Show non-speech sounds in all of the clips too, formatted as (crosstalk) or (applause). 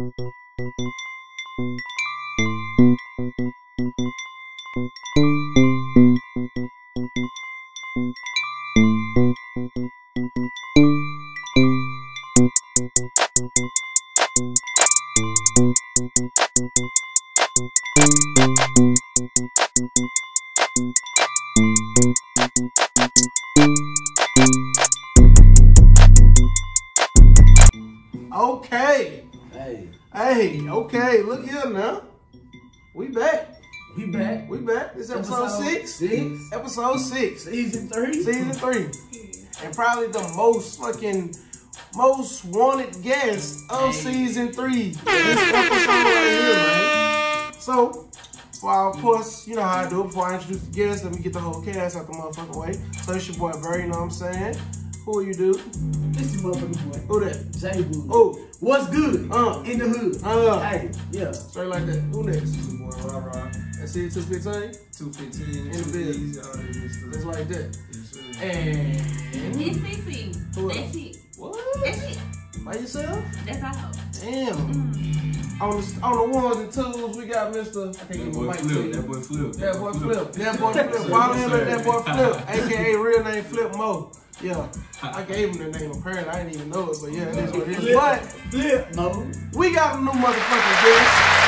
Okay. Episode six. Season three. Season three. And probably the most fucking most wanted guest of season three. This episode right here, man. So, well, of course, you know how I do it. Before I introduce the guest, let me get the whole cast out the motherfucking way. So it's your boy Barry, you know what I'm saying? Who are you, dude? This is motherfucking boy. Who that? Jay Wood. Oh, What's good? Uh. In the hood. Uh. Hey, yeah. straight like that. Who next? Boy, rah rah. That's it, 215? 215 In the two business. B's, all that good stuff. Just like that. Yes. And It's CC. Who That's it. what? That's it. By yourself? That's all. Damn. Mm. On the on the ones and twos, we got Mr. I can't That boy him a mic. flip. That boy flip. That boy flip. That boy (laughs) flip. Follow him at that boy flip, aka (laughs) real name Flip Mo. Yeah, I gave him the name apparently. I didn't even know it, but yeah, it is what it is. But Flip mode. we got a new motherfucking guest.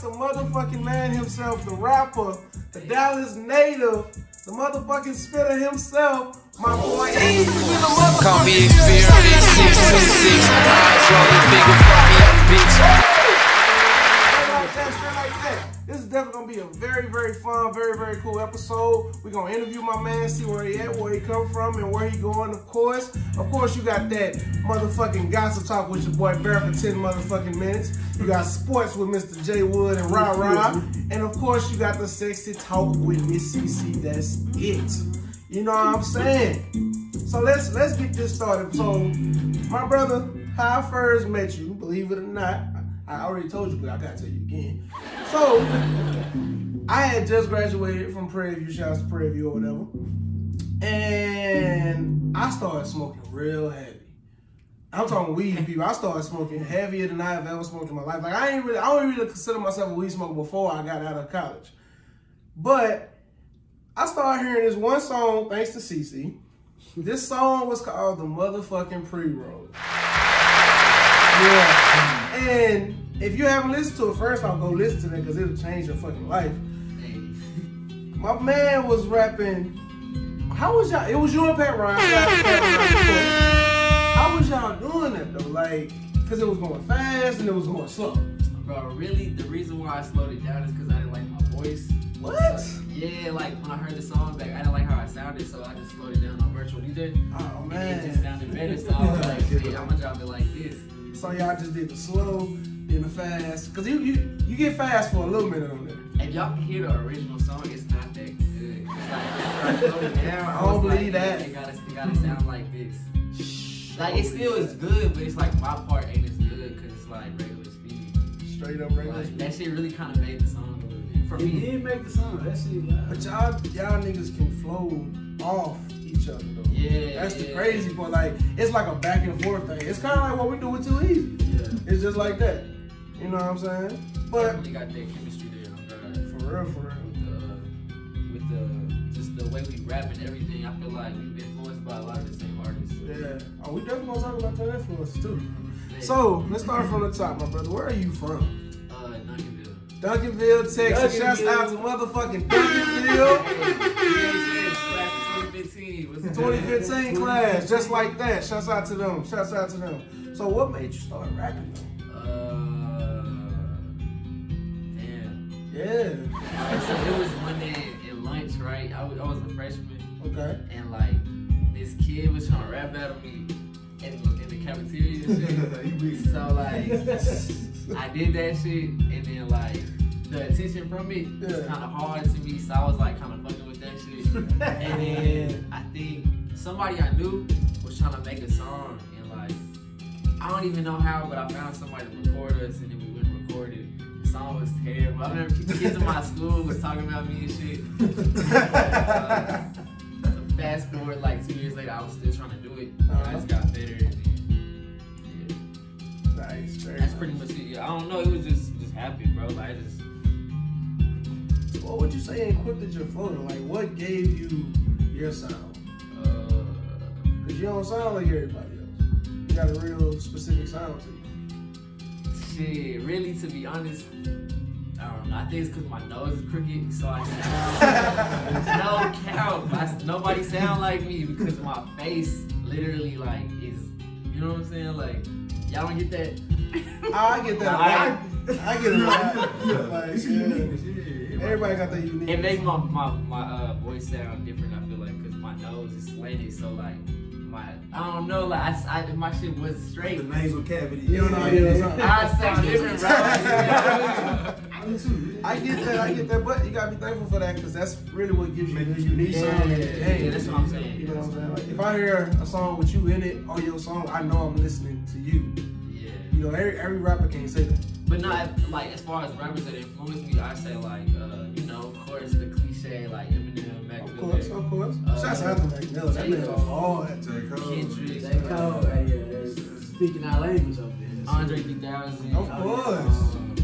The motherfucking man himself, the rapper, the Dallas native, the motherfucking spitter himself, my boy. Easy with the motherfucking Call me experienced, 626. Eyes rolling, This is definitely gonna be a very, very fun, very, very cool episode. We're gonna interview my man, see where he at, where he come from, and where he going, of course. Of course, you got that motherfucking gossip talk with your boy Bear for 10 motherfucking minutes. You got sports with Mr. J Wood and Rah Rah. And of course, you got the sexy talk with Miss CC. That's it. You know what I'm saying? So let's let's get this started. So, my brother, how I first met you, believe it or not, I already told you, but I gotta tell you again. So, I had just graduated from Prairie View, shouts to Prairie View or whatever, and I started smoking real heavy. I'm talking weed, people. I started smoking heavier than I've ever smoked in my life. Like I ain't really, I don't really consider myself a weed smoker before I got out of college, but I started hearing this one song thanks to CC. This song was called the motherfucking pre-roll. Yeah. And if you haven't listened to it, first I'll go listen to it because it'll change your fucking life. My man was rapping. How was y'all? It was you and Pat Ryan. Shout out to Pat Ryan, of course. How was y'all doing that though? Like, cause it was going fast and it was going slow. Bro, really, the reason why I slowed it down is because I didn't like my voice. What? Yeah, like when I heard the song back, I didn't like how I sounded, so I just slowed it down on virtual DJ. Oh And it just man. sounded better, so I was So y'all just did the slow, then the fast. Cause you you you get fast for a little minute on there. If y'all can hear the original song, it's not that good. It's like I it down, I don't believe like, that. It gotta, it gotta sound like this. Like it still is good, but it's like my part ain't as good because it's like regular speed. Straight up regular. Like that shit really kind of made the song a little bit for He me. did make the song. That shit loud. But y'all y'all niggas can flow off other though. Yeah, That's the yeah. crazy part. Like it's like a back and forth thing. It's kind of like what we do with Too Easy. Yeah. It's just like that. You know what I'm saying? But Definitely got that chemistry there. oh God. for real, for real. with the with the just the way we rap and everything, I feel like we've been influenced by a lot of the same artists. Yeah. Oh, we definitely gonna talk about your influences too. So let's start from the top, my brother. Where are you from? uh, Duncanville. Duncanville, Texas. Shouts out to motherfucking Duncanville. Hey, 2015. What's 2015 class, just like that. Shouts out to them. Shouts out to them. So what made you start rapping though? Uh, damn. Yeah. So it was one day at lunch, right? I was, I was a freshman, Okay. and like this kid was trying to rap battle me in the, in the cafeteria and shit. (laughs) So like, I did that shit, and then like the attention from it was kind of hard to me, so I was like kind of fucking with that shit and then I think somebody I knew was trying to make a song, and like I don't even know how, but I found somebody to record us, and then we went and recorded. The song was terrible. I remember kids in my school was talking about me and shit. uh, fast forward like two years later, I was still trying to do it. Uh-huh. I just got better. And, yeah. Nice, That's nice. pretty much it. I don't know. It was just just happy, bro. Like I just did your flow? Like, what gave you your sound? Uh, Because you don't sound like everybody else. You got a real specific sound to you. shit, really, to be honest, I don't know. I think it's because my nose is crooked, so I sound no (laughs) count. I, nobody sound like me because my face literally like is. You know what I'm saying? Like, y'all don't get that. I get that. (laughs) I- I, I get it. Yeah, Like, it's yeah. uniqueness. Everybody got their unique. It makes my my my uh, voice sound different. I feel like because my nose is slanted, so like my I don't know. Like I, I my shit was straight. The nasal cavity. You don't know how to. I sound different, right? (laughs) Too. I get that, I get that, but you gotta be thankful for that because that's really what gives you Make the unique Yeah, sound. yeah, in the yeah, game. yeah, that's what I'm saying. You know what I'm saying? Like if I hear a song with you in it on your song, I know I'm listening to you. yeah. You know, every, every rapper can't say that. But not like as far as rappers that influence me, I say like uh, you know, of course the cliche like Eminem, Mac Of course, Miller, of course. Uh, Shouts out to Mac Miller. That J. man Cole. hard. J. Cole. Kendrick, J. Cole, hey, yeah, speaking our language over there. Andre 3000. Of course. Um,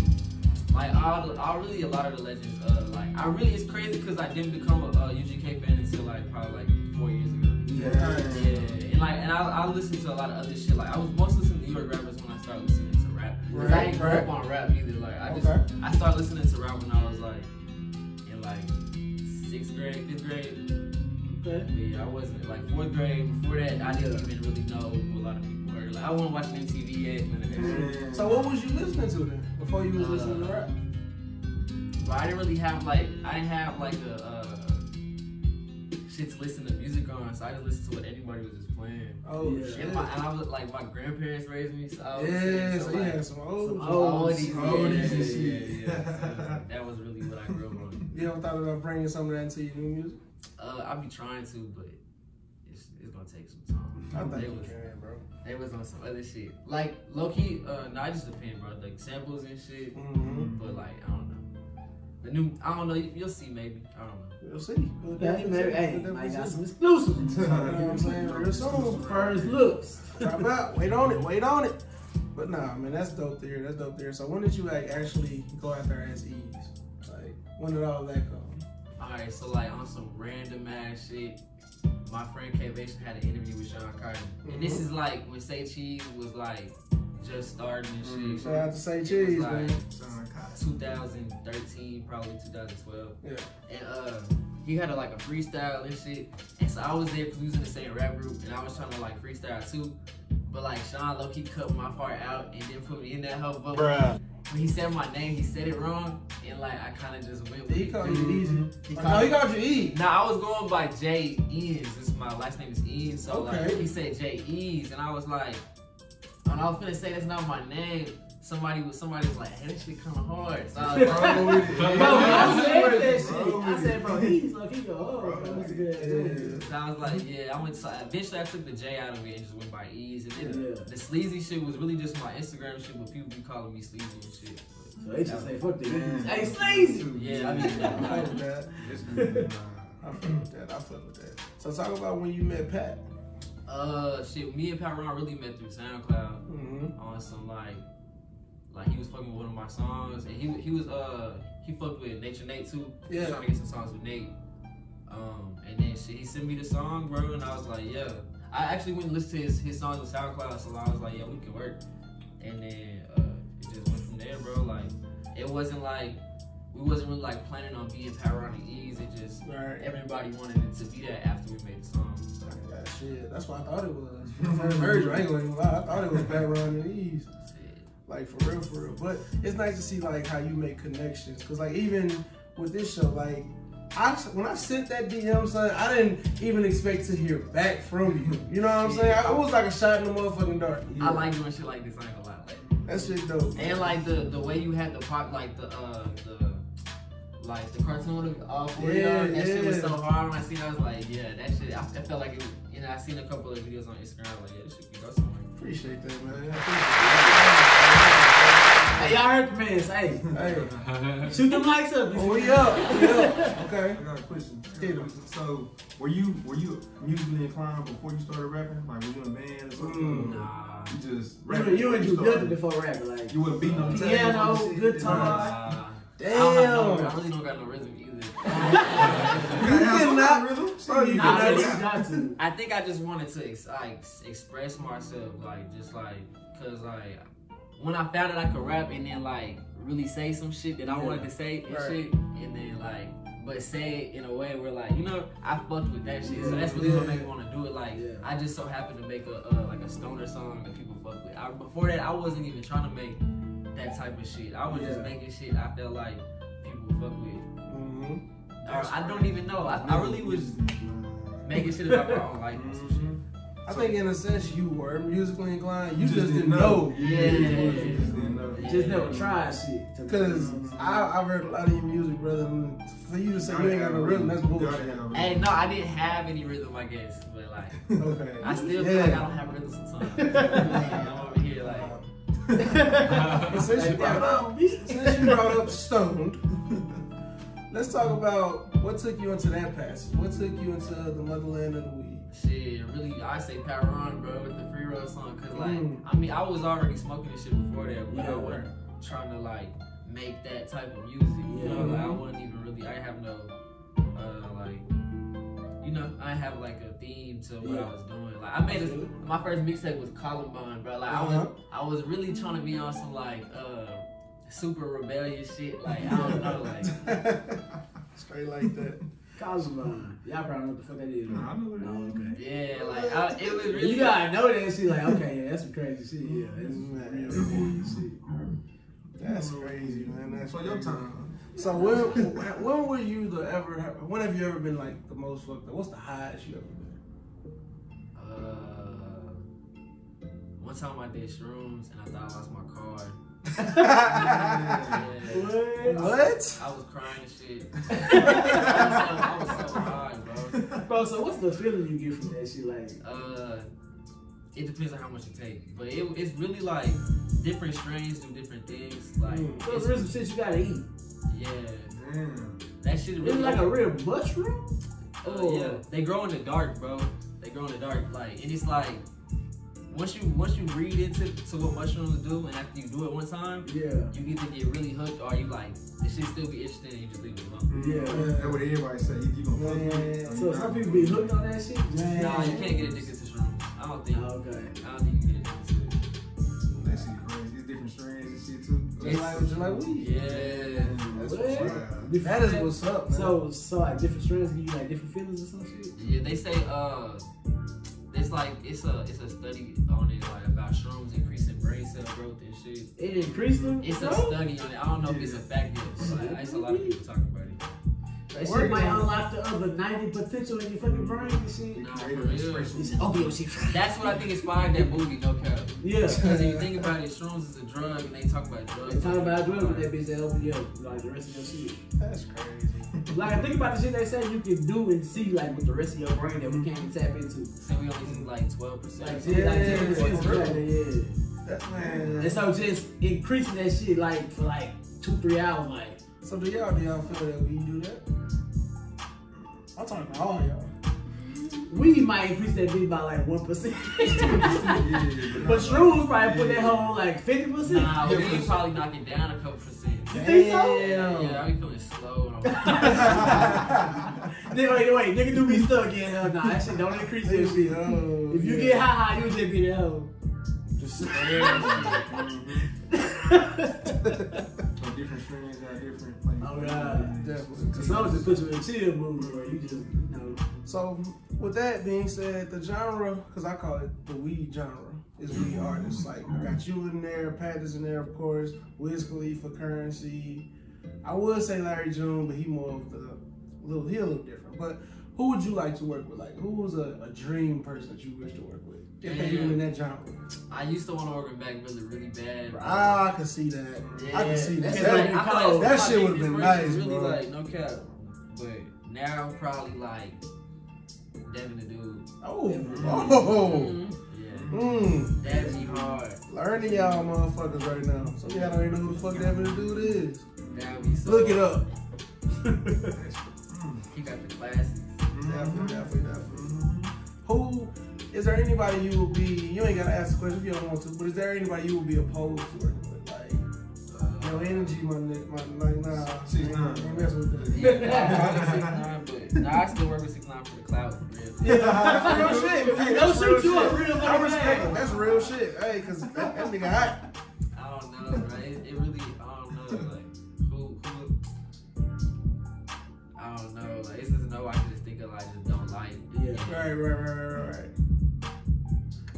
like all, all really a lot of the legends. Uh, like I really it's crazy because I didn't become a, uh UGK fan until like probably like four years ago. Yeah. Yeah, and like and I, I listened to a lot of other shit. Like I was mostly listening to New York rappers when I started listening to rap. 'Cause I Right, ain't grew up on rap either. Like I just Okay. I started listening to rap when I was like in like sixth grade, fifth grade. Okay. Yeah, I wasn't like fourth grade. Before that, I didn't even really know who a lot of people were. Like I wasn't watching MTV yet. None of. So what was you listening to then before you was listening to rap? But I didn't really have like I didn't have like a uh, shit to listen to music on, so I just listened to what anybody was just playing. Oh Yeah. shit. And, my, and I was like my grandparents raised me, so I was Yeah, listening to, so you like, had some old. some oldies, oldies, yeah, oldies yeah, shit. yeah, (laughs) yeah. So that was really what I grew up on. You ever thought about bringing some of that into your new music? Uh, I be trying to, but it's, it's gonna take some time. I think they you was can, bro. they was on some other shit. Like low key, uh, no, it just depend, bro. Like samples and shit. Mm-hmm. But like I don't know. The new, I don't know. you- You'll see, maybe. I don't know. We'll see. We'll Okay, maybe, hey, We'll might got some exclusives. You know what I'm saying? Real soon. First looks. Drop out. Wait on it. Wait on it. But nah, man, that's dope there. That's dope there. So when did you like actually go out there as Ease? Like when did all that come? Alright, so like on some random ass shit, my friend K Vation had an interview with Sean Carter. And this mm-hmm. is like when Say Cheese was like just starting and shit. Shout out to Say It was Cheese, like man. 2013, probably 2012. Yeah. And uh, he had a, like a freestyle and shit. And so I was there because we was in the same rap group and I was trying to like freestyle too. But like Sean low key cut my part out and then put me in that whole bubble. When he said my name, he said it wrong. And like I kind of just went with He it. called you Easy. He no, he called you E. Now I was going by J Eanes. This is my last name is Eanes. So like he said J Eanes, and I was like, and I was gonna say that's not my name. Somebody was somebody was like, hey, that shit kind of hard. So I was like, Bro, with (laughs) it. Bro, when I said Bro, that shit. I said, bro, he's like, he go, oh, that's good. so I was like, yeah. I went. So eventually, I took the J out of it and just went by Ease. And then Yeah. the sleazy shit was really just my Instagram shit, but people be calling me sleazy and shit. So they just say, fuck the Man. Hey, sleazy. Yeah, I mean, I fuck with that. It's good. (laughs) I fuck with that. I fuck with that. So talk about when you met Pat. Uh, shit. Me and Pat Ron really met through SoundCloud. Mm-hmm. on some like like he was fucking with one of my songs and he he was uh he fucked with Nature Nate too. He Yeah. trying to get some songs with Nate. Um and then shit, he sent me the song, bro, and I was like, yeah. I actually went and listened to his, his songs on SoundCloud, so I was like, yeah, we can work. And then uh it just went from there, bro. Like it wasn't like we wasn't really like planning on being Power on the Ease. It just Right. everybody wanted it to be that after we made the song. So, That shit. That's what I thought it was. First merger, I ain't gonna even lie. I thought it was Ron and Ease. Like for real, for real. But it's nice to see like how you make connections. Cause like even with this show, like I when I sent that DM, son, I didn't even expect to hear back from you. You know what I'm saying? I, it was like a shot in the motherfucking dark. I like doing shit like this, I ain't gonna lie. Like, That shit dope. And like the the way you had the pop like the uh the like the cartoon of all four Yeah, of y'all, that shit was so hard when I seen it, I was like, yeah, that shit I, I felt like it was, you know, I seen a couple of videos on Instagram, I was like, yeah, this shit can go somewhere. Appreciate that, man. I Hey, y'all heard the man say, appreciate. Hey, (laughs) shoot them lights up. oh, we up, we up. (laughs) Okay. I got a question. Hit 'em. So, were you were you musically inclined before you started rapping? Like, were you in a band or something? Mm. Nah. You just You, rapping you before ain't do started? nothing before rapping, like. You wouldn't beating on the Piano, table and shit? guitar. Nah. I, don't have no, Damn. I really don't got no rhythm either. (laughs) You cannot, bro. You Nah, cannot. got to. I think I just wanted to ex- like express myself, like just like, cause like when I found out I could rap and then like really say some shit that I wanted to say and Right. shit, and then like, but say it in a way where like, you know, I fucked with that shit, so that's really what made me want to do it. Like, Yeah. I just so happened to make a uh, like a stoner song that people fuck with. I, before that, I wasn't even trying to make that type of shit. I was just making shit I felt like people would fuck with. Mhm. Or I don't even know. I, I really was making shit about my own life. and some shit. I think in a sense you were musically inclined. You, You just, didn't know. Yeah, Yeah. you just didn't know. Yeah. Just never tried shit. Cause I I've heard a lot of your music, brother. For you to say you ain't got no rhythm, that's bullshit. Hey, no, I didn't have any rhythm, I guess, but like, (laughs) Okay. I still Yeah. feel like I don't have rhythm sometimes. (laughs) since you brought up, since you brought up stoned, let's talk about what took you into that passage. What took you into the motherland of the weed? shit, really, I say power on, bro, with the pre-roll song, cause like, Mm. I mean, I was already smoking this shit before that, We Yeah. I wasn't trying to like make that type of music. You know, like I wasn't even really, I have no, uh, like. You know, I have like a theme to what I was doing. Like I made a, my first mixtape was Columbine, bro. Like I was Uh-huh. I was really trying to be on some like uh super rebellious shit. Like I don't know, like (laughs) Straight like that. Columbine. Y'all probably know what the fuck that is. Nah, I know what it Oh, okay. yeah, like I, it was really. You gotta know that shit. Like, okay, yeah, that's some crazy shit. Yeah, that's Man. real crazy shit. That's crazy, man. That's So your time. So when when were you the ever? When have you ever been like the most fucked up? What's the highest you ever been? One time I did shrooms and I thought I lost my card. Yeah. (laughs) What? I was crying and shit. I was so, I was so high, bro. Bro, so what's the feeling you get from that shit? Like, Uh, it depends on how much you take, but it, it's really like different strains do different things. Like, Mm. so it's, there is some shit you gotta eat. yeah, Damn. that shit It's really like a real mushroom. Uh, yeah, they grow in the dark, bro. They grow in the dark, like, and it's like once you once you read into to what mushrooms do, and after you do it one time, Yeah. you either get really hooked or you like the shit still be interesting and you just leave it alone. Yeah. That's what everybody say. You gonna fuck with it. Man. So some people be hooked on that shit. Man. Nah, you can't get addicted to shrooms. I don't think. Oh, okay. I don't think you can get addicted to it. That shit crazy. It's different strains and shit too. Just like just like weed. Yeah. That's What? what's up. Different That is what's up, man. So, so like different strains give you like different feelings or some shit. Yeah, they say uh, it's like it's a it's a study on it like about shrooms increasing brain cell growth and shit. It increased them. It's a study on it. I don't know if it's a fact yet, but like, it's a lot of people talking about it. That Working shit might on it. unlock the other 90 potential in your fucking mm. brain and shit. Nah, for real. expression. That's what I think inspired that movie, no cap. Yeah. Because if you think about it, shrooms is a drug, and they talk about drugs. They talk about drugs with that bitch that open your like the rest of your shit. That's crazy. Like think about the shit they say you can do and see like with the rest of your brain that we can't even tap into. Say we only see like twelve percent. Like, Yeah, yeah, like 10% it's is real. right, yeah. That man. And so just increasing that shit like for like two, three hours, like So do y'all do y'all feel that weed do that? I'm talking about all y'all. we might increase that bitch by like one percent. (laughs) Yeah, but shrooms probably put that whole like fifty percent. Nah, we could probably knock it down a couple percent. You think so? Yeah, yeah, I be feeling slow. and all- (laughs) Nigga, wait, wait, nigga do be stuck in hell. Nah, that shit don't increase that shit. Oh, If you yeah. get high, high, you just be the hell. just So (laughs) different strains got different. Oh, God. definitely. Some just put you in chill mood where you just, you know. So with that being said, the genre, because I call it the weed genre, is weed artists. Like I got you in there, Pat is in there, of course, Wiz Khalifa, Currency. I would say Larry June, but he more of the little he a little different. But who would you like to work with? Like who was a, a dream person that you wish to work with? If they even in that genre. I used to want to work with Mac Miller really bad. bro. Ah, I can see that. I can see that. That- like- like that shit would've been nice, inspiration, bro. Like no cap. But now probably like Devin the dude. Oh, oh, Yeah, mm. that'd be hard. Learning y'all motherfuckers right now. Some of y'all don't even know who the fuck Devin the dude is. That'd be so. Look it up. (laughs) He got the classes. Definitely, definitely, definitely. Who is there anybody you would be? You ain't gotta ask the question if you don't want to, but is there anybody you would be opposed to working with? Like, uh, you no energy, my nigga. My, like, nah. Six nine. Ain't messing with that. Yeah, I 6ix9ine, but nah, I still work with 6ix9ine for the clout, for real. That's real shit. Hey, They'll that's shoot real you up shit. real I respect fast. him. That's real shit. Hey, cause that, that nigga hot. I don't know, bro. It, it really, I don't know, like, who, who, I don't know, like, it's just no I just think of, like, just don't like. Yeah. Right, right, right, right, right.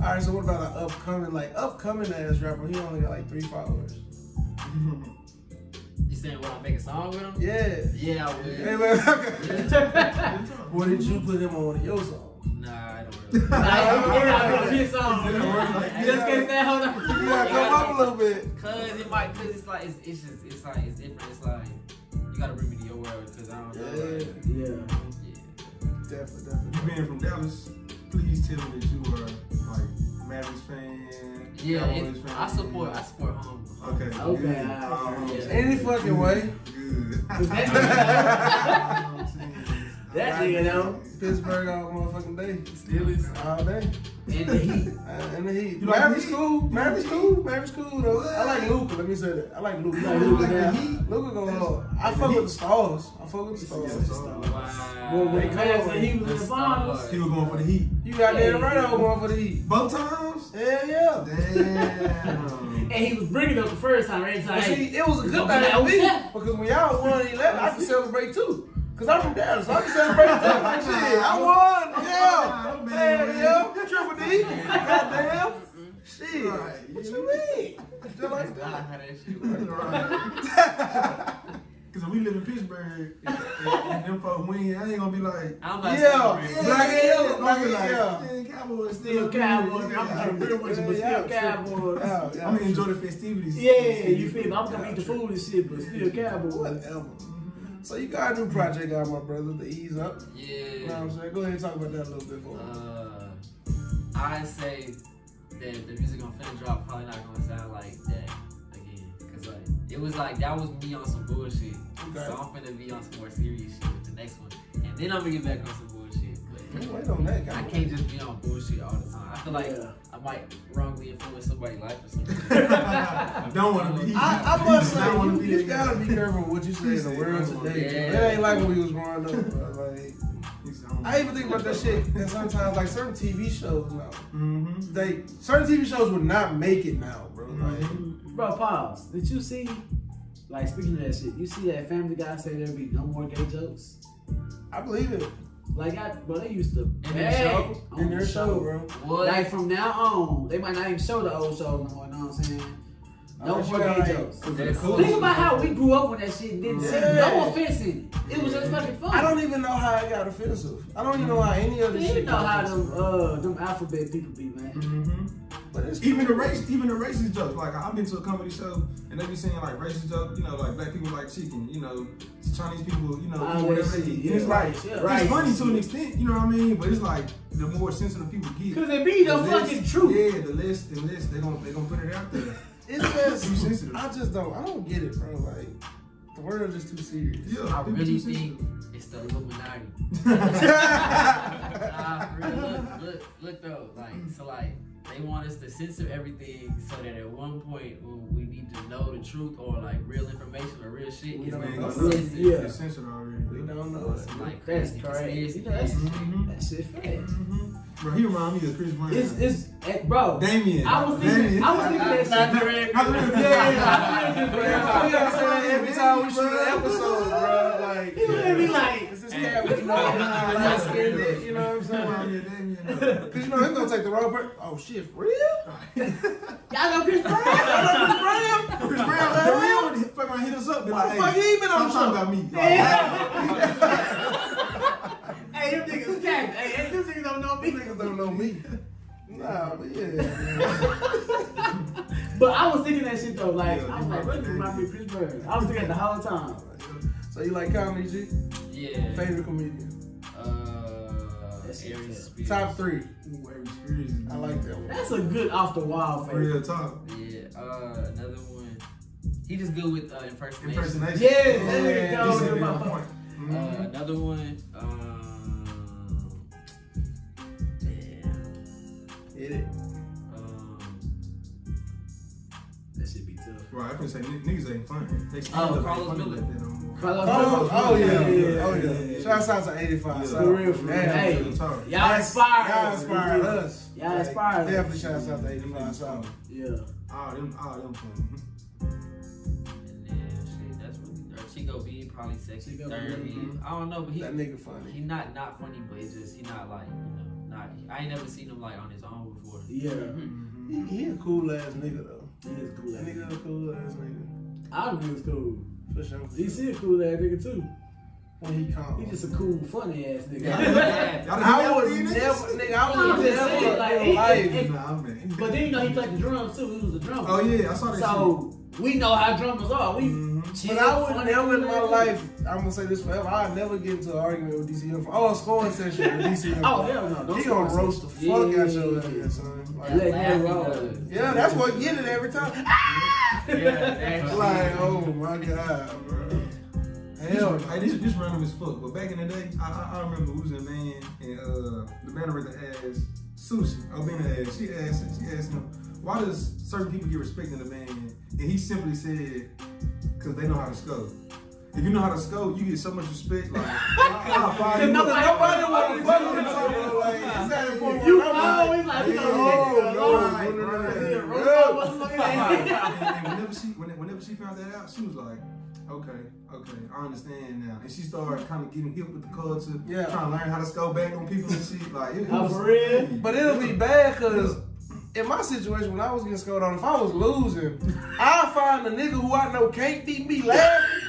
All right, so what about an upcoming, like upcoming ass rapper? He only got like three followers. (laughs) You saying, what, I make a song with him? Yeah. Yeah, I would. Hey man, what did you put him on one of your songs? Nah, I don't (laughs) really. Nah, you're not gonna get some. Like- You just can't say hold You on. gotta come up a little bit. Cause it might, cause it's like, it's, it's just, it's like, it's different. It's like, you gotta bring me to your world, cause I don't know. Yeah, Like, Yeah. Yeah. definitely, definitely. being from Dallas, please tell me that you are like Mavericks fan. Yeah, Cowboys it, fan. I support, I support home. Okay. Okay, good. alright, Um, yeah. Any fucking way. Good. (laughs) (laughs) (laughs) That nigga though. Pittsburgh all motherfucking day. Steelers All day. In the Heat. Uh, in the heat. You like Mavericks the Heat? cool. Mavericks cool. Mavericks cool though. I like Luka. Let me say that. I like Luka. You like Luka, Like the yeah. Heat? Luka go hard. I fuck with the stars. I fuck with the stars. Wow. Well, when They Cavs call said he was in the finals. He was going for the Heat. You got damn right I was going for the heat. Both times? Hell yeah. Damn. And he was bringing up the first time. Every time. But see, it was a good gonna thing for like, me "Oh, because when y'all won 11, I could celebrate too. Cause I'm from Dallas, so I can celebrate too. Like, shit, I won. Yeah. Hell yeah. Triple D. (laughs) Goddamn. Shit. What you mean? Just like that. had that shit work. Because (laughs) if we live in Pittsburgh and, and them folks win, I ain't gonna be like, I'm not Yeah. celebrating. Black and yellow, I'm black gonna and be like, yellow. "Man, Cowboys Still still Cowboys. good." I'm not real with you, but Yeah, still yeah, Cowboys. Yeah, yeah. I'm gonna enjoy the festivities. Yeah, you feel me? I'm gonna eat the food and shit, but still Cowboys. Whatever. So you got a new project out, my brother, the Ease Up. Yeah. You know what I'm saying? Go ahead and talk about that a little bit for me. Uh, I say that the music on Finna Drop probably not gonna sound like that again. Cause like, it was like, that was me on some bullshit. Okay. So I'm finna be on some more serious shit with the next one. And then I'm gonna get back on some bullshit. But wait on that. I can't just be on bullshit all the time. I feel like Yeah. I might wrongly influence somebody's life or something. (laughs) I don't want to be. I, I (laughs) must say, I don't wanna you, be you gotta be careful what you say in the world today. Yeah. It ain't like when we was growing up, bro. Like, I even think about that shit, and sometimes, like, certain TV shows now, Mm-hmm. they, certain TV shows would not make it now, bro. Like, Bro, pause. Did you see, like, speaking of that shit, you see that Family Guy say there'll be no more gay jokes? I believe it. Like, I, bro, they used to In their show? In their the show, bro. What? Like, from now on, they might not even show the old shows no more, you know what I'm saying? No Unless more you got, jokes. Cool. Think about how we grew up when that shit didn't see Yeah. no offense in it. It was just fucking fun. I don't even know how it got offensive. I don't even know how any of this You shit know got how offensive. them uh them alphabet people be, man. Mm-hmm. But Even the race, even the racist jokes. Like I've been to a comedy show and they be saying like racist jokes. You know, like black people like chicken. You know, Chinese people. You know, Ah, whatever they they eat. see. And it's like right, yeah. it's funny to an extent. You know what I mean? But it's like the more sensitive people get, Cause it be the less- fucking truth. Yeah, the less, the less they gonna they gonna put it out there. It's just. I just don't, I don't get it, bro. Like, the world is just too serious. Yeah, I really too sensitive. think it's the Illuminati. (laughs) (laughs) Nah, for real, look, look, look though, like, so like, they want us to censor everything so that at one point when we need to know the truth or like real information or real shit, We don't know. be censored. Yeah. It's censored already. We don't know it. Some, like That's crazy crazy. conspiracy That's- shit. Mhm. That shit fast. Mhm. Bro, he remind me of Chris Brown. It's it's eh, bro. Damien. I was thinking Damien. I was thinking that Not the shit. red Not the red- Yeah, yeah, We gotta say that every time we shoot an episode, bro. Like, He would be like, This is cat with no light skinned it, you know what I'm Remind me saying? of Damien. Because you know it's gonna take the wrong person. Oh shit, for real? y'all know (laughs) Chris Brown? Y'all know Chris Brown, the real one, he fuck around hit us up. Be like, Fuck, he hey, been on stop talking about me. (laughs) Hey, them niggas cat. Hey, them niggas don't know me. Niggas don't know me. Nah, but yeah. (laughs) But I was thinking that shit though. Like Yeah, I was like, what yeah. remind Chris Brown? I was thinking that the whole time. So you like comedy, G? Yeah. Favorite comedian? Uh, Aries. Spears. Top three. Ooh, Aries Spears. I like that one. That's a good off the wall favorite. Real talk. Yeah. Uh, another one. He just good with uh, impersonation. Impersonation. Yeah, that Yeah, nigga He goes said to it my on point. point. (laughs) Uh, Mhm. another one. Um, damn. Hit it. Um, That should be tough. Right, I can say n- niggas ain't funny. They still Oh, ain't Carlos funny Miller. like that no more. Carlos Oh, oh yeah, Yeah, yeah, oh yeah, yeah. yeah. Shouts out to 85. Yeah. For real, for real. Hey, y'all inspired. Y'all us. inspired us. Y'all Like, inspired us. Definitely shouts out to 85 South. Yeah. All them, all them funny. Mm-hmm. And then shit, that's really or Chico B probably sexy Chico third. B. He- I don't know, but he That nigga funny. he not not funny, but it's just he not like you know not. I ain't never seen him like on his own before. Yeah. Mm-hmm. He, he a cool ass nigga though. He is cool. That nigga a cool ass nigga. All them niggas cool. For sure. DC a cool ass nigga too. when he calm. He just a cool, funny ass nigga. Yeah. (laughs) Y'all I done would seen never, niggas? nigga, I No, I'm would just never like, in life. Nah, man. But then you know he played the drums too. He was a drummer. Oh yeah, I saw that So we know how drummers are. We shit. Mhm. But I would funny, never in my life, I'm gonna say this forever, I'd never get into an argument with DC DCM. Oh, a scoring session with DCM. Oh hell no! Don't He gonna roast the fuck Yeah, out your yeah, ass, son. Like, Yeah. Laughing, Yeah, yeah, that's what get it every time. Yeah, that (laughs) Like, oh my god, bro. Hell no. Hey, this, this random as fuck. But back in the day, I, I, I remember we was in a band and uh, the band director asked Sushi, Albina asked, she asked, she asked him, why does certain people get respect in the man? And he simply said, because they know how to scope. If you know how to scope, you get so much respect. Like, (laughs) I'll fire you Nobody, up. nobody want to fuck with you. Like, it's at the point where You always like Yeah, oh, no, no, no, no, no, no. roast Yeah. our motherfucking ass. and, and whenever she whenever she found that out, she was like, okay, okay, I understand now. And she started kind of getting hip with the culture, Yeah. trying to learn how to scope back on people and shit. Like, it, it was for real? But it'll be bad because in my situation, when I was getting scored on, if I was losing, I'll find a nigga who I know can't beat me laughing. (laughs)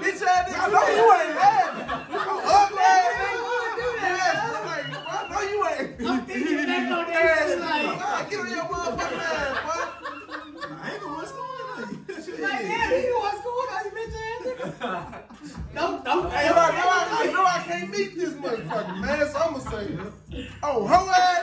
Bitch ass nigga, I know you ain't laughing. You ugly ass nigga. Yes, I'm like, I know you ain't. I'm thinking back on that Ass shit, nigga. like- Ah, Get on your motherfucking ass, boy. I ain't know what's going on. Shit. Like, yeah, you know what's going on, you bitch ass nigga. (laughs) Don't, don't. Hey, I know I, I know I can't meet this motherfucker, man. So I'm gonna say, oh, ho ass.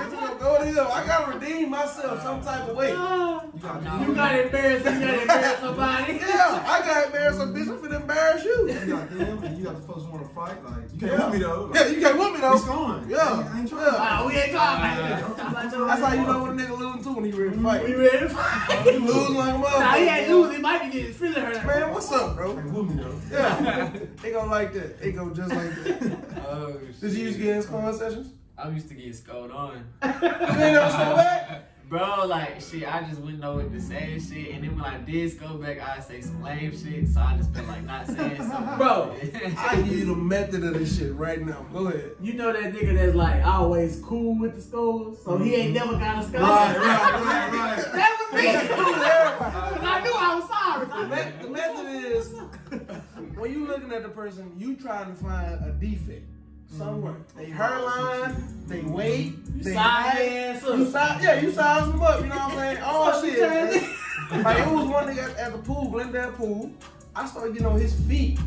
Guess we gonna go to him. I gotta redeem myself some type of way. You got, You got embarrassed. You gotta embarrass somebody. (laughs) Yeah, I got embarrassed, so bitch, I'm finna embarrass you. you got them, and you got the folks who want to fight. Like, you can't with me though. Yeah, you can't with me though. He's going. Yeah. I ain't trying. Yeah. We ain't talking about that. That's how you know when a nigga losing too when he ready to fight. We ready to fight. You lose like a motherfucker. Nah, he ain't lose. He might be getting his feeling hurt. Man, what's up, bro? Ain't with me though. Yeah, it go like that. It go just like that. (laughs) Oh, Did you use to get in scoring sessions? I'm used to get scolded on. (laughs) You never score back? Bro, like shit, I just wouldn't know what to say and shit. And then when I did go back, I say some lame shit. So I just felt like not saying (laughs) something. Bro, (laughs) I give you the method of this shit right now. Go ahead. You know that nigga that's like always cool with the scores, so he ain't mm-hmm. never got a score. Right, right, right, right. That was me. Cause I knew I was sorry. The, the method is when you looking at the person, you trying to find a defect somewhere. Mm-hmm. They hairline, they weight, You they size up. You size, yeah, you size them up. You know what I'm saying? (laughs) Oh shit. (laughs) (laughs) like it was one nigga at, the pool, Glendale pool. I started getting on his feet.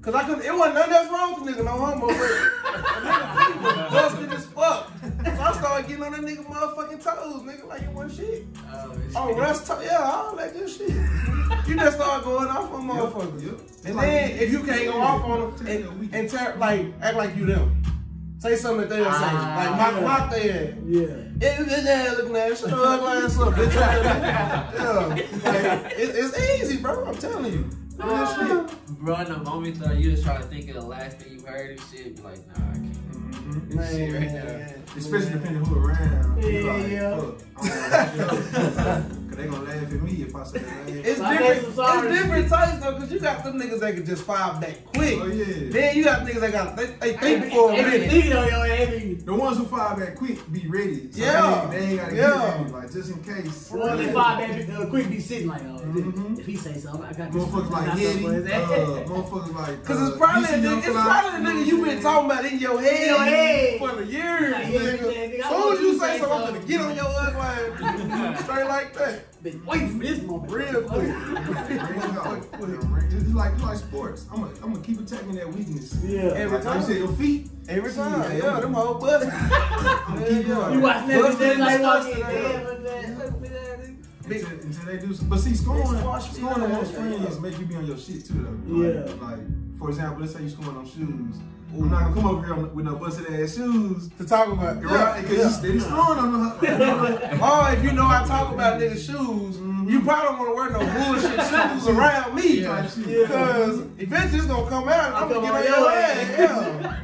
Cause I couldn't, it wasn't nothing that's wrong with the nigga, no homo, but the nigga feet was busted as fuck. So I started getting on that nigga motherfucking toes, nigga, like it wasn't shit. Oh, Oh, rest toe, yeah, all that good shit. You just start going off on motherfuckers. Yep. And then if you can't go off on them and, and tear, like act like you them. Say something that they'll say. Ah, like mock, yeah. mock their ass. Yeah. Yeah, this ass looking at shut your ugly ass up, bitch. (laughs) yeah. Like, it, it's easy, bro. I'm telling you. Real shit. Bro, in the moment though, you just try to think of the last thing you heard and shit. Be like, nah, I can't. Mhm. This shit right now. Especially depending who around. Yeah, like, yeah. (laughs) fuck, I'm gonna they gonna laugh at me if I say that. (laughs) It's My different. It's different types though, cause you got them niggas that can just fire back quick. Oh yeah. Then you got niggas that got they, they think for a They be minute. thinking on your ass. they be- The ones who fire back quick be ready. So Yeah. They, they ain't gotta Yeah. get ready, like just in case. The ones that fire back uh, quick be sitting like, oh, Mhm. if he say something, I got this. Motherfuckers like I got Yeti, uh, motherfuckers like. (laughs) Cause uh, it's probably a DC it's probably a you nigga you been talking about in your head, your head. for the years, Like, yeah, nigga. yeah, I Soon as want you you say say something, I'm gonna get on your ugly ass (laughs) straight like that, Been waiting for this moment. real quick. It's like it's like sports. I'm gonna I'm gonna keep attacking that weakness. Yeah. Every Like, like time. you said, your feet. Every time, yeah. yeah, them whole busted. I'm Yeah, keep going. You watch Netflix, they like walking disgusted, in yeah. there. Big- Until, until they do, some- but see, scoring, They squash me scoring down. amongst friends make you be on your shit too, though. Like, Yeah. Like, for example, let's say you scoring on shoes. I'm not gonna come over here with no busted ass shoes. To talk about, Right? Because you steady scoring on them. (laughs) Or if you know I talk about niggas' shoes, mm-hmm. you probably don't want to wear no bullshit (laughs) shoes around me. Yeah. Because eventually it's gonna come out and I'm gonna get on your ass. Yeah.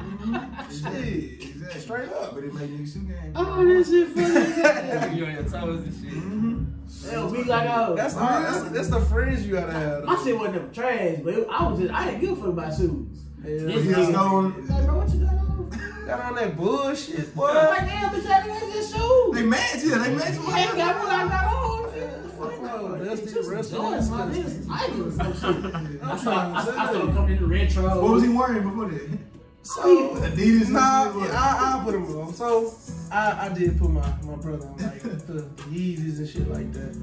Shit. Mm-hmm. Exactly. Straight up. But it made niggas shoot game. Oh, this shit funny. (laughs) You on your toes and shit. Mm-hmm. Hell, we like, oh, That's all. That's, that's the friends you gotta have. my shit wasn't them trash, but it, I was just, I didn't give a fuck about shoes. Yeah. This You just nigga- Like, bro, what you got on? Got on that bullshit, I'm boy. like, damn, bitch, I didn't get shoes. They match, yeah, they match. You ain't got what I got on. That's the rest of enjoy this. my business. I ain't giving some shit. (laughs) I I'm started, I, to I say. started coming in the retro. What was he wearing before that? So, (laughs) Adidas. nah, yeah, I, I put them on. So, I, I did put my, my brother on like the, the Yeezys and shit like that.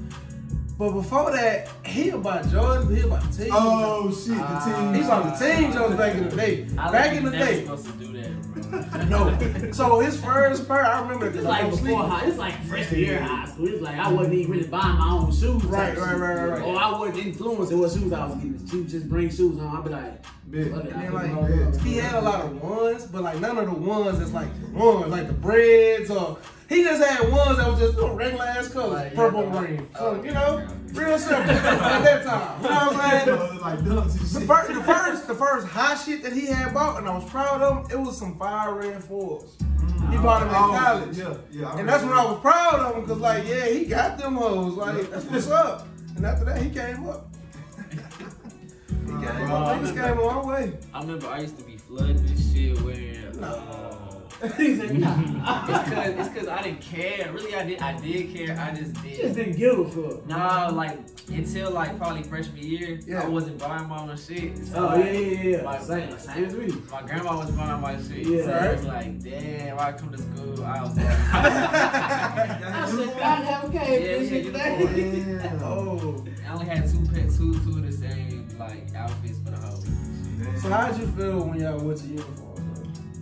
But before that, he about Jordan, he about team. Oh shit, the Ah. team. He's on the team Jones back in the day. I Back in the never day. supposed to do that. (laughs) No. So his first pair, I remember It's because like I was before sleeping. high. It's like freshman year high school. It's like I wasn't even really buying my own shoes. Right, right, right, right, right. Or I wasn't influenced in what shoes I was getting. She would just bring shoes on. I'd be like, Bet. And I then like he had a lot of ones, but like none of the ones that's like the ones, like the breads or he just had ones that was just you know, regular ass colors, Like, purple yeah, green. oh, So, you know, okay. real simple at that time. You know what I'm saying? (laughs) like dunks and The first, the first, the first hot shit that he had bought, and I was proud of him. It was some fire red fours. He bought them in Oh, college, Yeah, yeah. and that's when I was proud of him, cause like, yeah, he got them hoes. Like, that's what's up. And after that, he came up. (laughs) He came up. Things came a long way. I remember I used to be flooding this shit wearing. Uh, (laughs) he said, nah. (laughs) it's cause it's cause I didn't care. Really, I did. I did care. I just Just did. didn't give a fuck. Nah, like until like probably freshman year, Yeah. I wasn't buying my own shit. So, Oh, like, yeah, yeah, yeah. My, Same, same as me. my grandma was buying my shit. Yeah. so I was like, damn, I come to school. I was like, (laughs) I said, God have a Yeah, cave. we had uniforms. Damn. Oh. I only had two pet, two, two of the same like outfits for the whole week. So how'd you feel when y'all went to uniforms?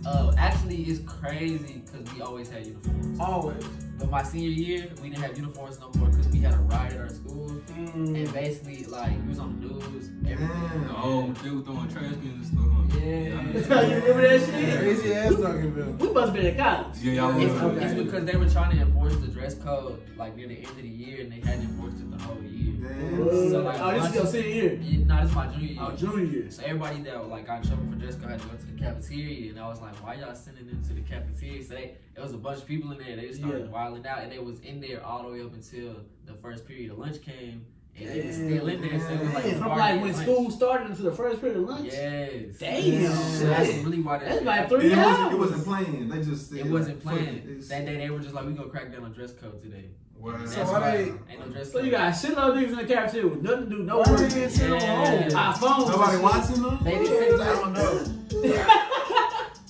Uh, actually, it's crazy because we always had uniforms. Always. But my senior year, we didn't have uniforms no more because we had a riot at our school. Mm. And basically, like, we was on the news, everything. Damn. Oh, they were throwing trash cans and stuff. Huh? Yeah. (laughs) you remember that shit? Crazy ass talking about. We must have been in college. Yeah, y'all It's. Okay. it's because they were trying to enforce the dress code like near the end of the year, and they hadn't enforced it the whole year. Damn. So, like, oh, this is your senior year. Yeah, nah, this is my junior year. Oh, junior year. So everybody that like got in trouble for dress code had to go to the cafeteria, and I was like, "Why y'all sending them to the cafeteria?" So they, it was a bunch of people in there. They just started Yeah. wilding out, and they was in there all the way up until the first period of lunch came, and they was still in there. So it was like damn. From like when lunch. school started into the first period of lunch. Yes. Damn. So that's really why that That's shit like happened. three It wasn't, hours. it wasn't planned. They just said, It wasn't like, planned. That day they were just like, "We gonna crack down on dress code today." Wow. So that's why why they- ain't So you got a shitload of niggas in the cafeteria with nothing to do, no Why work. they didn't on Yeah. home? iPhones. Nobody and watching them? They didn't. I don't know. (laughs)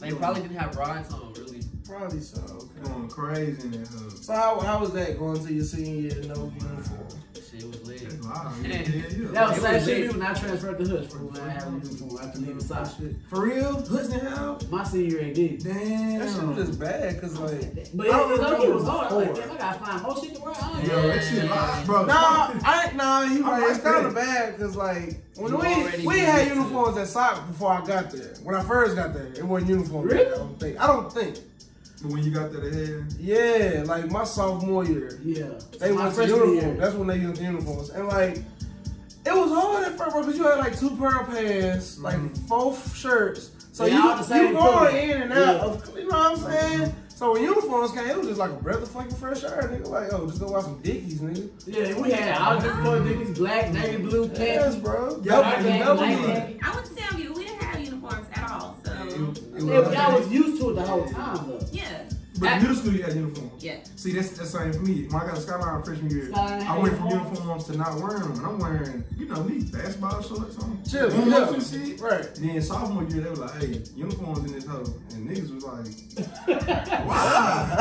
They probably didn't have rides on really. Probably so. Okay. Going crazy in that hood. So how, how was that going to your senior year? No uniform. Shit was lit. That's loud. Yeah, Yeah. yeah, yeah. That was It the same was shit lit. me when I transferred to Hutch from when I had a uniform after leaving South. For real? Hudson House? My senior year ain't did. Damn. That shit was just bad because like. But I don't it, it, it was hard. Like, before. damn, I gotta find more shit to wear. I ain't Yo, that shit live, bro. Nah, I ain't- nah, he I right. It's kind of bad because like when we we had to- uniforms at sock before I got there. When I first got there, it wasn't uniform. Really? I don't think. I don't think. But when you got that ahead, Yeah, like my sophomore year, Yeah. they My went to freshman uniform. year. That's when they used uniforms, and like it was hard at first, bro, because you had like two pair of pants, like mm-hmm. four shirts. So They you all you color. going in and out Yeah. of, you know what I'm saying? So when uniforms came, it was just like a breath of fucking fresh air, nigga. Like, oh, just go watch some Dickies, nigga. Yeah, we had all different color Dickies, black, navy blue, Yes, bro. Yeah, Double- I double like D. that. I would tell you, we didn't have uniforms at all. So, it, it was. but I was used to it the whole time though. yeah. But in middle school, you had uniforms. Yeah. See, that's that's same for me. When I got a Skyline freshman year, Skyline I went from uniform. uniforms to not wearing them. And I'm wearing, you know me, basketball shorts on. Chill, warm ups yeah. and shit. Right. And then sophomore year, they were like, hey, uniforms in this hoe. And niggas was like, (laughs) wow.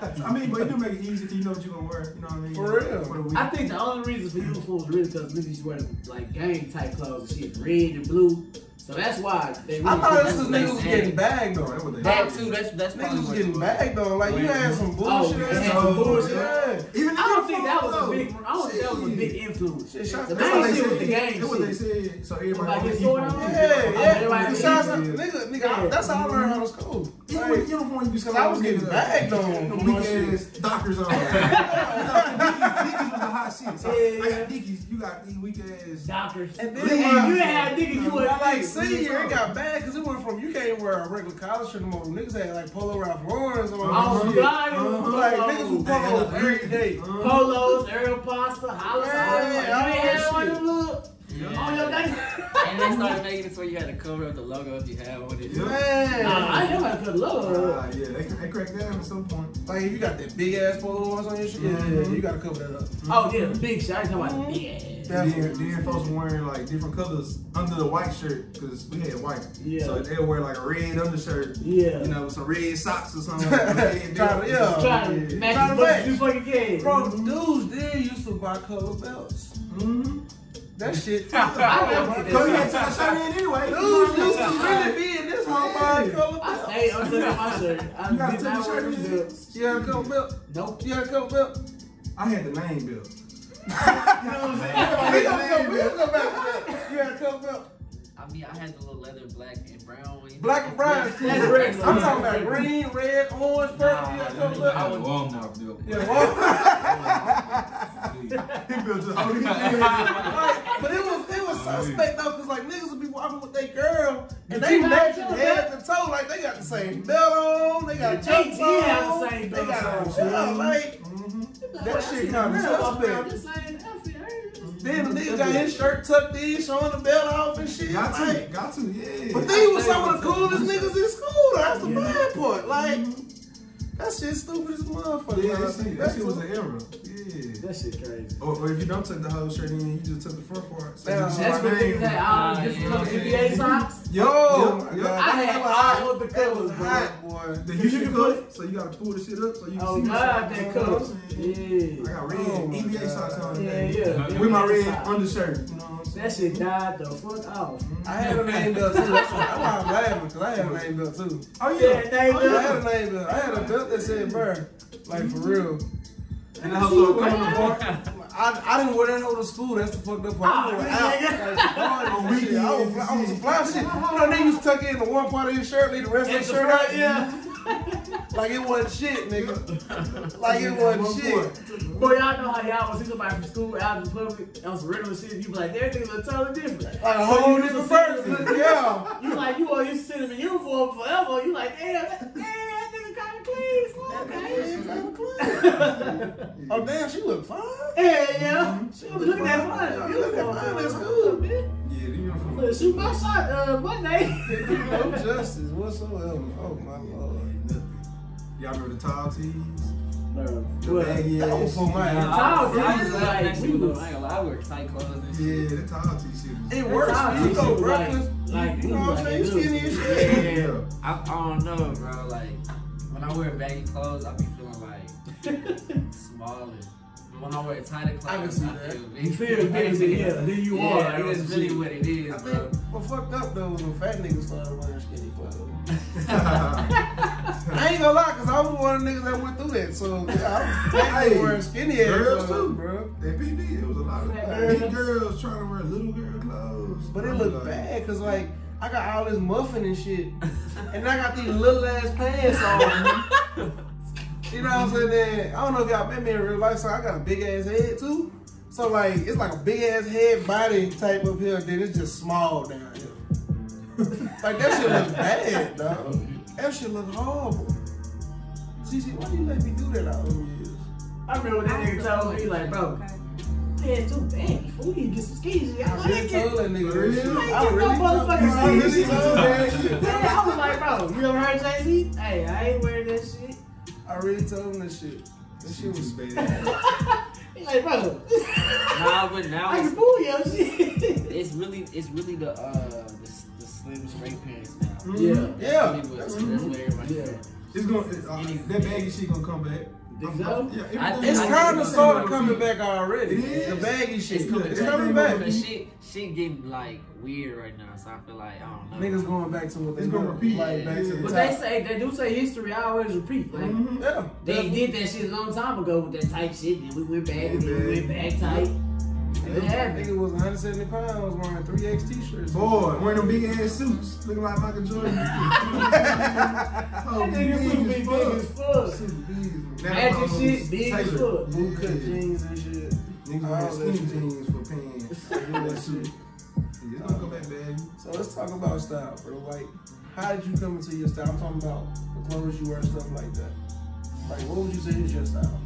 (laughs) I mean, but it do make it easy if you know what you're going to wear. You know what I mean? For real. For the week. I think the only reason for uniforms really because niggas used to wear like gang type clothes and shit, red and blue. So that's why they really I thought put that's because that- niggas was getting bagged No, though. that was That too. That's that's Niggas was getting bagged though. Like you had some Oh, bullshit. you ass had some bullshit. Yeah. Even I don't think that was a big. I don't think that was a big influence. Shit, The that's main what they shit was said. the gang That's what they said. So everybody Like on it's equal. going on? Yeah, Oh, yeah. everybody Besides, Yeah. nigga, nigga, that's how I learned how to school. Even Like, with uniform, Because I was getting bagged on Them (laughs) for weak ass doctors on. (laughs) (laughs) you know, Dickies, Dickies was was the hot shit. So Yeah, I got Dickies. You got these weak ass. Dockers. And And then then my- you ain't had niggas, you But wasn't like niggas. senior, it got bad because it went from you can't wear a regular collar shirt no more. Niggas had like Polo Ralph Lauren's on. Oh, and shit. God. Like niggas who polo every day. Polos, Aeropostale, Hollis, Yeah, all that. all You ain't had one of shit. them little. On your thing. (laughs) And they started making it so you had to cover up the logo if you had one. Yeah. Man, Nah, I ain't never put logo. Ah, yeah, they, they cracked down at some point. like if you got that big ass polo ones on your shirt, yeah, yeah, you gotta cover that up. Oh, yeah, big shit. I ain't talking about the big ass. Then, then folks were wearing like different colors under the white shirt because we had white. Yeah. So they'll wear like a red undershirt. Yeah. You know, some red socks or something. red (laughs) Try to- yeah. Try to Yeah. match Try as to much match. as you fucking can. Bro, dudes did used to buy color belts. Mm-hmm. That shit. I Because we had to tuck shirt in anyway. Dudes used to really be in this whole buying color I belts. stayed under my shirt. I You gotta did take not the wear shirt them in. belts. You had a color belt. Nope. You had a color belt. I had the main belt. (laughs) You know what I'm saying? We gonna go, we gonna go back to that. You had a color belt. I mean, I had the little leather black and brown one. you know? Black and brown. is cool. That's. I'm talking about green, red, orange, purple. You had a color I belt. would Walmart bill. Yeah, well, (laughs) (laughs) He built just hold like, but it was it was suspect though, cause like niggas would be walking with their girl and they matching head to toe, like they got the same belt on, they got They jumps on, the same they got on. yeah, like that shit kind of suspect. Then the nigga got his shirt tucked in, showing the belt off and shit. Got like, to, got to, yeah. But these was some of the coolest niggas in school. That's the bad part. Like, that shit stupid as motherfucker. Yeah, that shit, that shit was an error. Yeah. That shit crazy. Or, or if you don't tuck the whole shirt in, you just tuck the front part. So Yeah. That's what name. niggas had all Ah, different yeah, NBA socks. Yup, Oh, yup, my yup. God. I had all of the colors, bro. hot, boy. The You Houston can so you gotta pull the shit up so you can Oh see. God, the that shit. color. I got red Oh, NBA God. socks on Yeah, today. yeah. With my red Socks. undershirt. You know what I'm saying? That shit died the fuck off. I had a name belt too. That's why I'm laughing, because I had a name belt too. Oh Yeah, yeah. name Oh, I had a name belt. I had a belt that said Burr. Like, for real. And I was coming apart. I, I didn't wear that whole to school. That's the fucked up part. Ah, I Oh, wore yeah, out. yeah. Like, on weekends. I was, I was a fly shit. You know, they used to tuck in the one part of his shirt, leave the rest of It's the the shirt front, out. yeah. (laughs) Like it wasn't shit, nigga. (laughs) Like it wasn't shit. Boy, y'all know how y'all was see somebody from school out in public on some regular shit. You be like, everything look totally different. Like a So whole you different just see- person. Yeah. (laughs) You like, you all used to see them in uniform forever. You like, damn, that, damn, that nigga kind of clean. Okay. Oh damn, she look fine. Yeah, yeah. She was looking at fun. You look at fine. That's good, man. Yeah, the uniform. Look, shoot my shot uh, Monday. No justice whatsoever. Oh my lord. Y'all remember the tall tees? Bro, The well, baggy That was for my Yeah. ass. Tall I tees was is like, like, we was- I ain't gonna lie, I wear tight clothes and shit. Yeah, the tall tee shit. was- It works. You go tees, like- breakfast. like, You know what I'm saying? You skinny as shit. Yeah, I, I don't know, bro. Like when I wear baggy clothes, I be feeling like smaller. But when I wear tighter clothes, I can see that. feel big. You feel big, (laughs) yeah. Then you are. Like, that's really what it is, I bro. think what fucked up though was when fat niggas started wearing skinny clothes. (laughs) I ain't gonna lie, cause I was one of the niggas that went through that. So yeah, I was Hey, wearing skinny ass girls clothes, too. bro. At PD, it was a lot of Fat big girls. girls trying to wear little girl clothes. But it I looked like, bad, cause like I got all this muffin and shit, and I got these little ass pants on. (laughs) you know what I'm saying? Then, I don't know if y'all met me in real life, so I got a big ass head too. So like it's like a big ass head body type up here, then it's just small down here. (laughs) like that shit look bad, dog. That shit look horrible. Cece, why you let me do that all those years? I remember that nigga told me, like, bro, man, too bad. Fool, you get some skis. I I really told that nigga Really? I I ain't really get no told, motherfucking I really skis. told that shit. (laughs) I was like, bro, you ever heard Jay Z? Hey, I ain't wearing that shit. I really told him that shit. That shit was bad. (laughs) He like, bro, Nah, but now I can it's, pull your shit. it's really it's really the uh the, the slim straight pants now. Yeah. Yeah. That's what, that's what everybody Yeah. wears. It's gonna, it, uh, that baggy shit gonna come back. So? Yeah, I- It's kind of it's sort of coming back already. The baggy shit. It's coming It's back. coming back. But shit, shit getting like weird right now, so I feel like I don't know. Niggas going back to what they It's gonna repeat. Like back to the But top. they say, they do say history always repeat. Like, Mhm. yeah. they did that shit a long time ago with that tight shit, then we went back, and we went back tight. And it I happened. think it was 170 pounds wearing 3X t-shirts. Boy, wearing them big ass suits, looking like Michael Jordan. (laughs) oh, That nigga super big, big as fuck. Super big, man. Now Magic I'm shit, big as fuck. Boot cut jeans and shit. Niggas All wear that skinny jeans for pants. (laughs) Do that shit. Yeah, it's gonna go back bad. So let's talk about style, bro. Like, how did you come into your style? I'm talking about the clothes you wear, and stuff like that. Like, what would you say is your style?